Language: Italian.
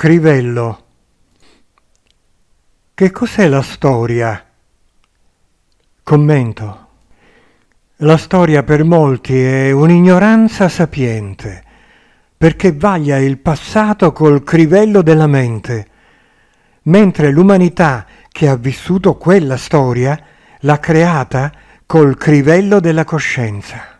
Crivello. Che cos'è la storia? Commento. La storia per molti è un'ignoranza sapiente, perché vaglia il passato col crivello della mente, mentre l'umanità che ha vissuto quella storia l'ha creata col crivello della coscienza.